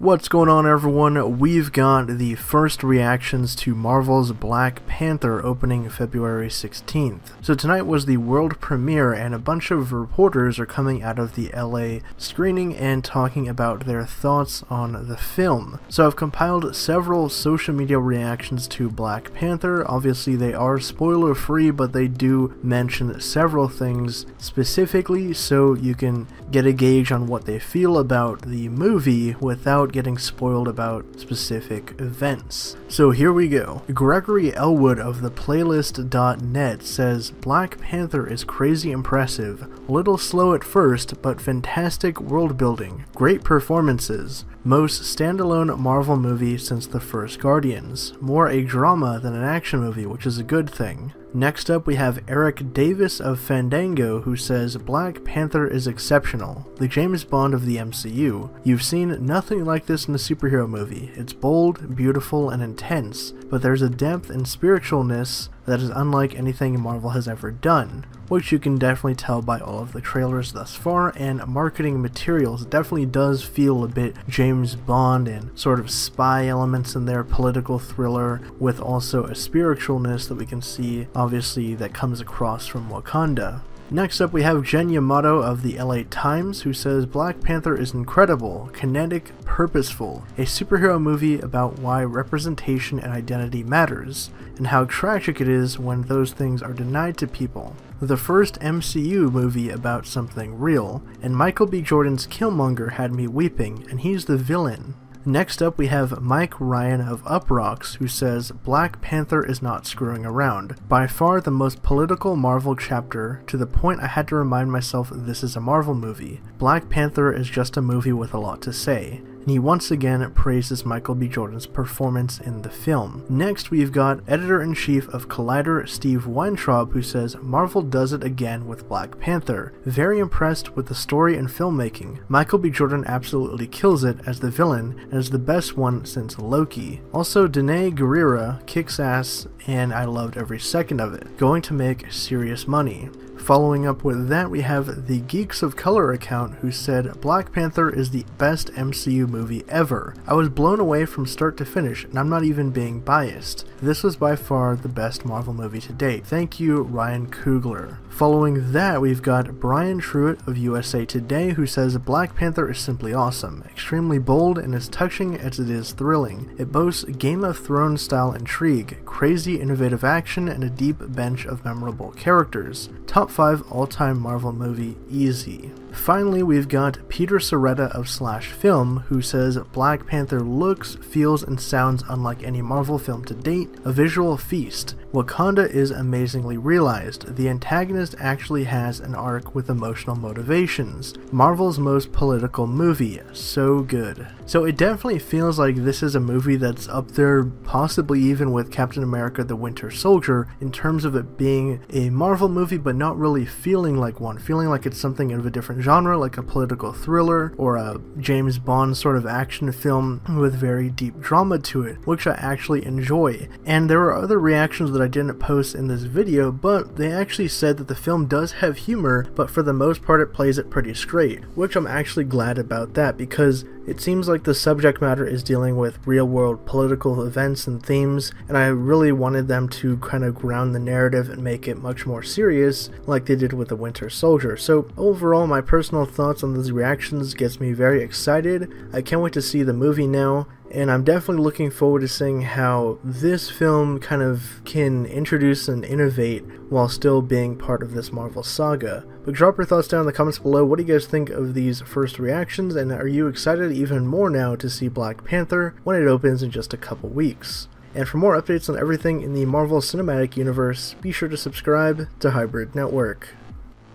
What's going on everyone? We've got the first reactions to Marvel's Black Panther opening February 16th. So tonight was the world premiere and a bunch of reporters are coming out of the LA screening and talking about their thoughts on the film. So I've compiled several social media reactions to Black Panther. Obviously they are spoiler free but they do mention several things specifically so you can get a gauge on what they feel about the movie without without getting spoiled about specific events. So here we go. Gregory Ellwood of the playlist.net says Black Panther is crazy impressive, little slow at first, but fantastic world building, great performances, most standalone Marvel movie since the first Guardians, more a drama than an action movie, which is a good thing. Next up, we have Eric Davis of Fandango who says Black Panther is exceptional, the James Bond of the MCU. You've seen nothing like this in a superhero movie. It's bold, beautiful, and intense, but there's a depth and spiritualness that is unlike anything Marvel has ever done, which you can definitely tell by all of the trailers thus far, and marketing materials definitely does feel a bit James Bond and sort of spy elements in there, political thriller, with also a spiritualness that we can see, obviously, that comes across from Wakanda. Next up we have Jen Yamato of the LA Times who says Black Panther is incredible, kinetic, purposeful, a superhero movie about why representation and identity matters, and how tragic it is when those things are denied to people. The first MCU movie about something real, and Michael B. Jordan's Killmonger had me weeping, and he's the villain. Next up, we have Mike Ryan of Uproxx, who says Black Panther is not screwing around. By far the most political Marvel chapter, to the point I had to remind myself this is a Marvel movie. Black Panther is just a movie with a lot to say and he once again praises Michael B. Jordan's performance in the film. Next, we've got editor-in-chief of Collider, Steve Weintraub, who says, Marvel does it again with Black Panther. Very impressed with the story and filmmaking. Michael B. Jordan absolutely kills it as the villain, and is the best one since Loki. Also, Danai Gurira kicks ass, and I loved every second of it. Going to make serious money. Following up with that, we have the Geeks of Color account who said Black Panther is the best MCU movie ever. I was blown away from start to finish, and I'm not even being biased. This was by far the best Marvel movie to date. Thank you, Ryan Coogler. Following that, we've got Brian Truitt of USA Today who says Black Panther is simply awesome, extremely bold and as touching as it is thrilling. It boasts Game of Thrones style intrigue, crazy innovative action, and a deep bench of memorable characters. Top 5 all-time Marvel movie easy. Finally, we've got Peter Sciretta of Slash Film, who says Black Panther looks, feels, and sounds unlike any Marvel film to date, a visual feast. Wakanda is amazingly realized. The antagonist actually has an arc with emotional motivations. Marvel's most political movie. So good. So it definitely feels like this is a movie that's up there, possibly even with Captain America the Winter Soldier, in terms of it being a Marvel movie, but not really feeling like one. Feeling like it's something of a different genre, like a political thriller or a James Bond sort of action film with very deep drama to it, which I actually enjoy. And there were other reactions that I didn't post in this video, but they actually said that the film does have humor, but for the most part it plays it pretty straight, which I'm actually glad about that because it seems like the subject matter is dealing with real world political events and themes, and I really wanted them to kind of ground the narrative and make it much more serious, like they did with The Winter Soldier. So, overall, my personal thoughts on these reactions gets me very excited. I can't wait to see the movie now and I'm definitely looking forward to seeing how this film kind of can introduce and innovate while still being part of this Marvel saga. But drop your thoughts down in the comments below. What do you guys think of these first reactions, and are you excited even more now to see Black Panther when it opens in just a couple weeks? And for more updates on everything in the Marvel Cinematic Universe, be sure to subscribe to Hybrid Network.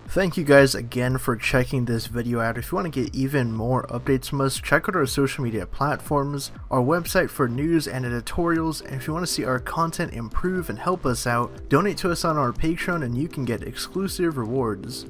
Thank you guys again for checking this video out. If you want to get even more updates from us, check out our social media platforms, our website for news and editorials, and if you want to see our content improve and help us out, donate to us on our Patreon and you can get exclusive rewards.